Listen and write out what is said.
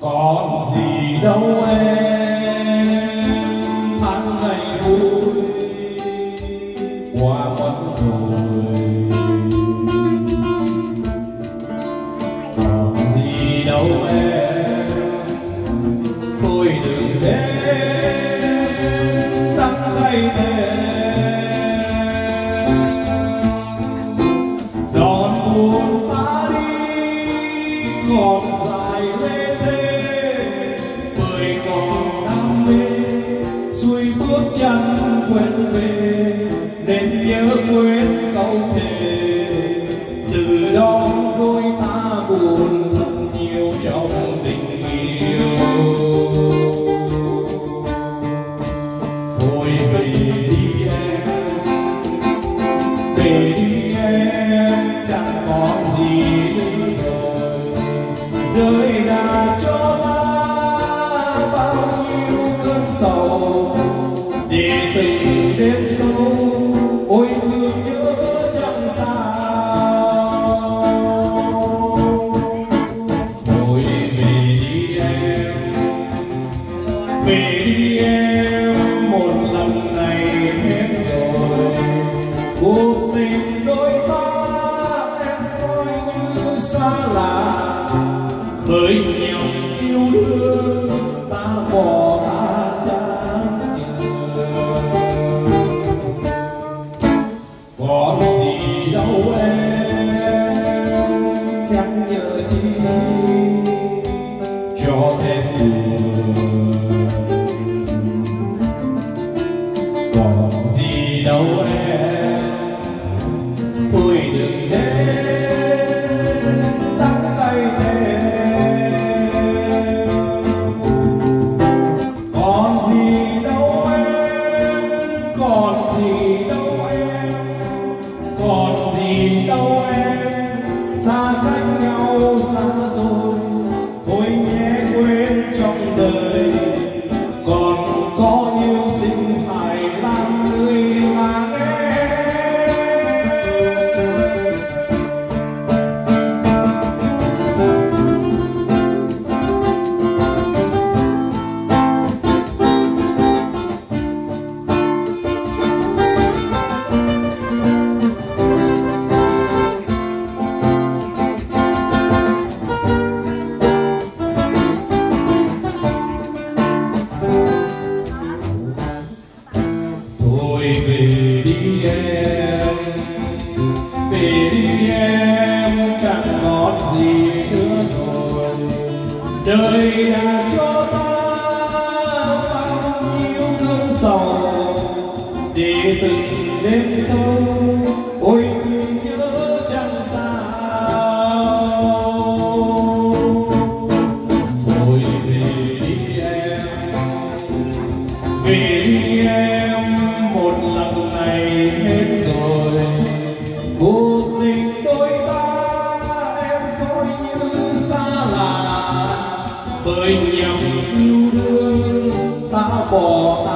còn gì đâu em? Tháng ngày vui, qua mất rồi. Còn gì đâu em? Thôi đừng đến đắng tay thêm về, nên nhớ quên câu thề. Từ đó đôi ta buồn thật nhiều trong tình yêu. Thôi về đi em, về đi em, chẳng còn gì cho em buồn còn gì đâu em, vui đừng đến tắt tay em còn gì đâu em, còn gì đâu em, còn gì đâu em. away. trời đã cho ta bao nhiêu cơn sầu để từng đêm sâu với nhau yêu đương ta bỏ